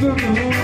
the moon.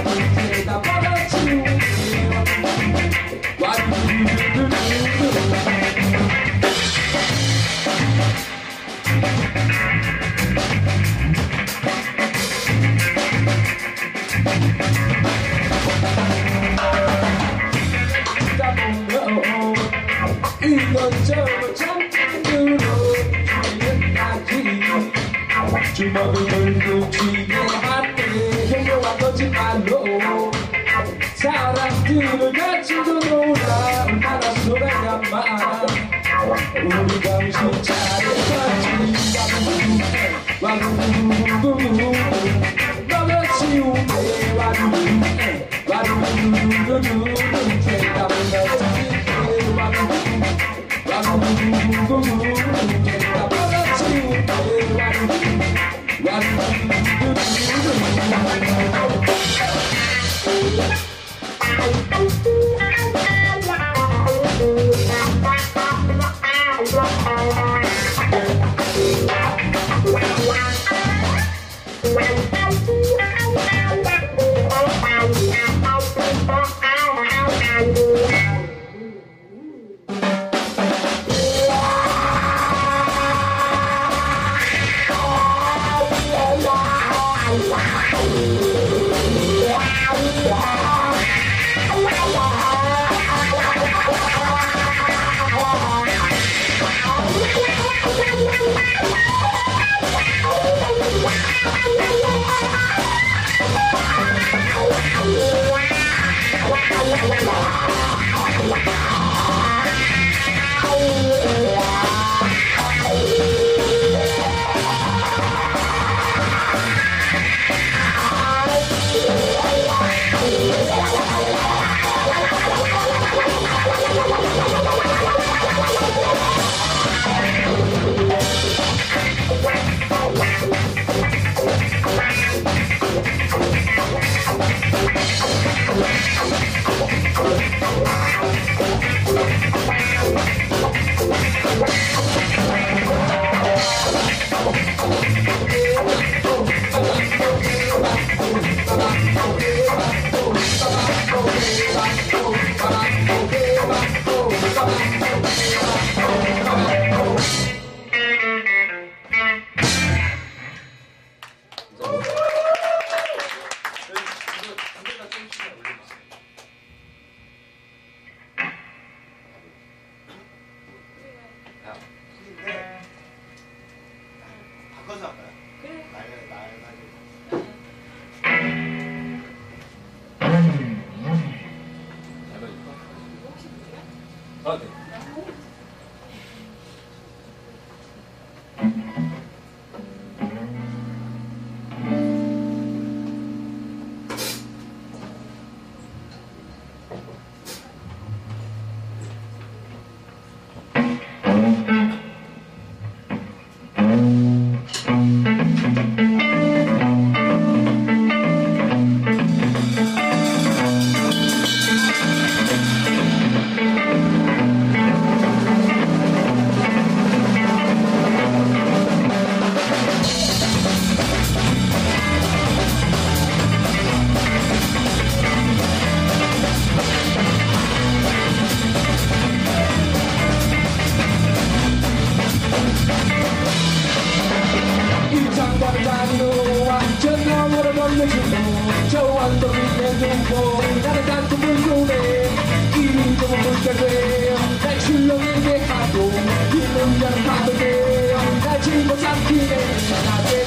내리고 저 언덕 위에 놓고 나는 단풍 물고래 이름 좀 물결돼 날 출렁이게 하고 이놈자는 바닥에 날 집어 삼키네 나한테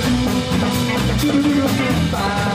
두루루루 빠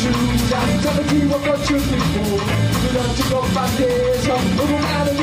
shoes I tell you. what got you before You don't have to go five days I'm moving out of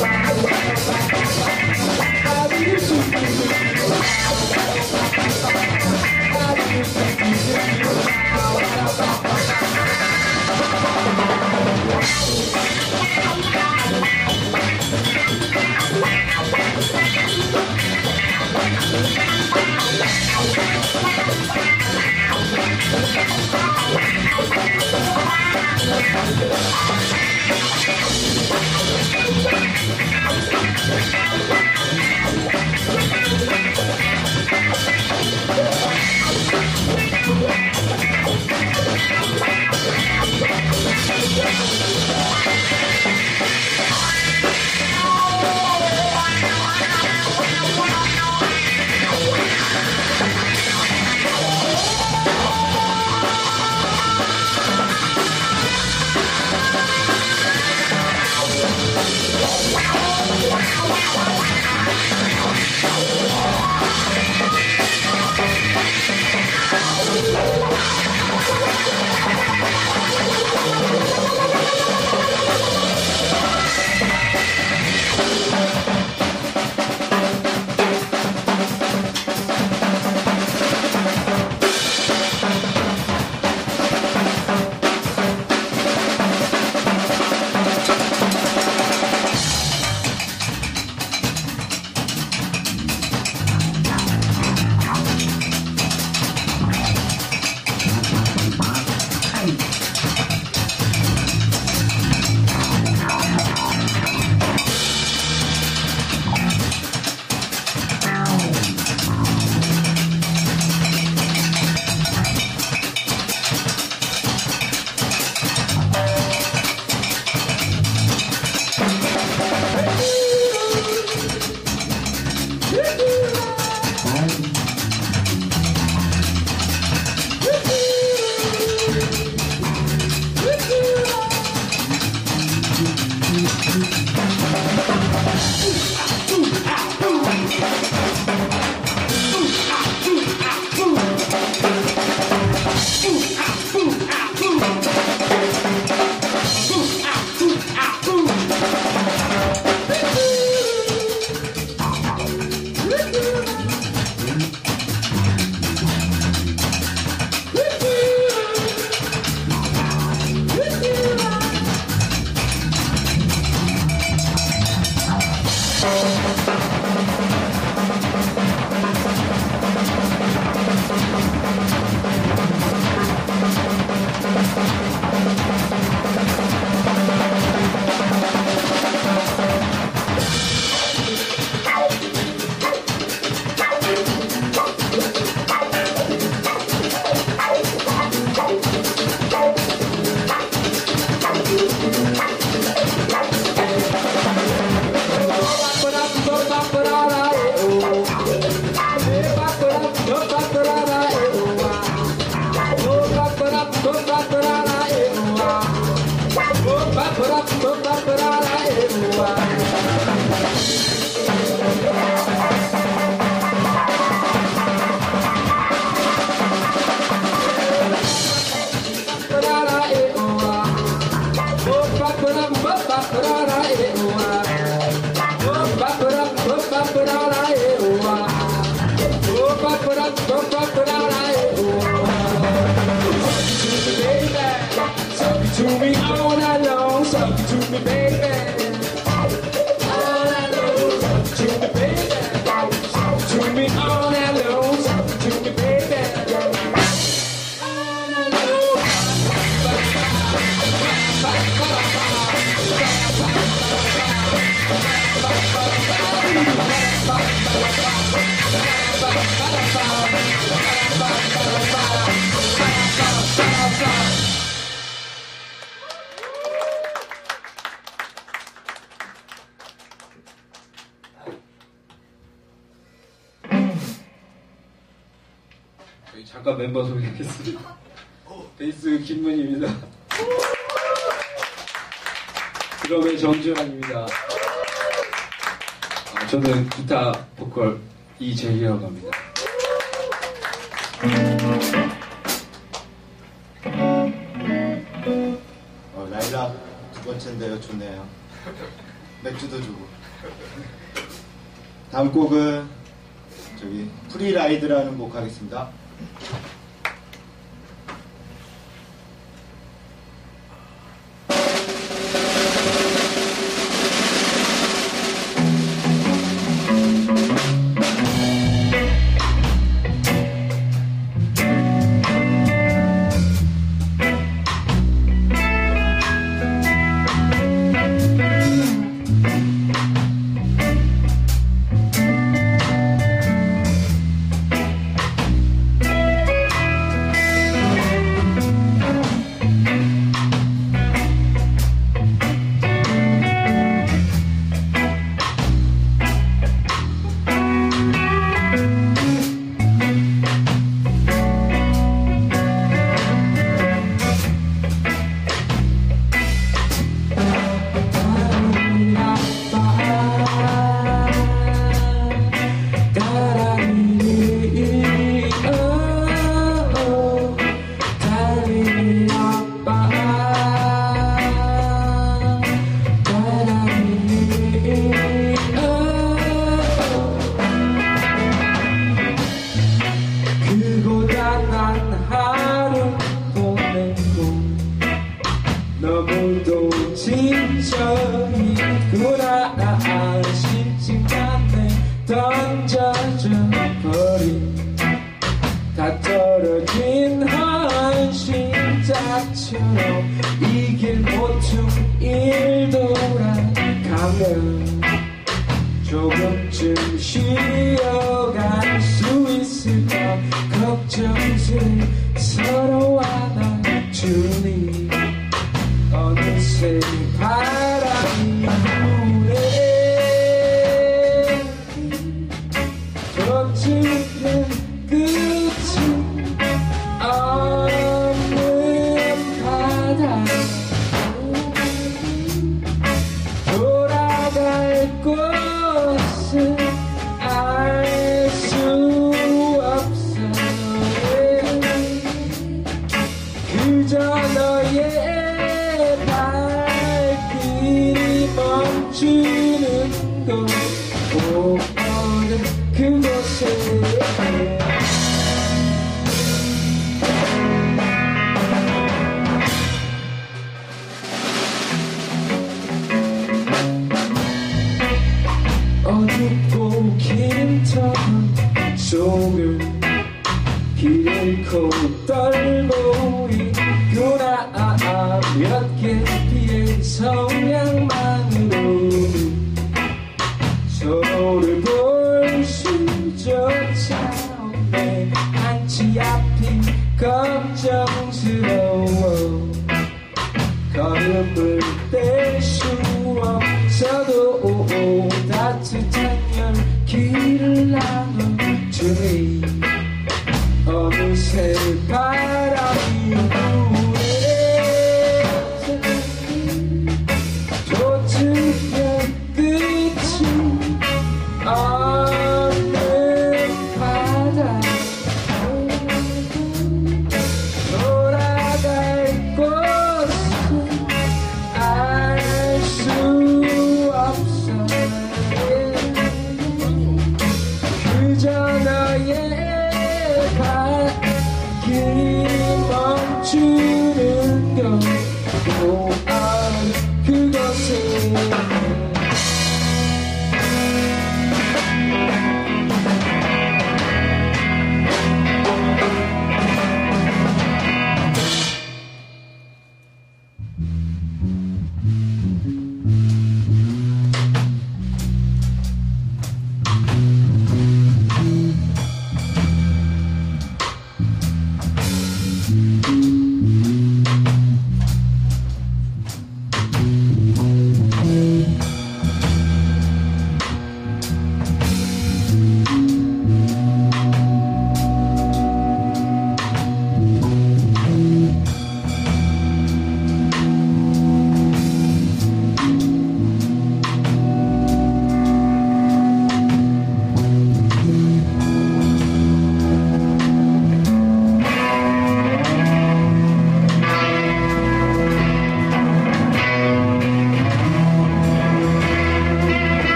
Bye. 기타 보컬 이재희라고 합니다. 어, 라일락 두 번째인데요. 좋네요. 맥주도 주고. 다음 곡은 저기 프리라이드라는 곡 하겠습니다.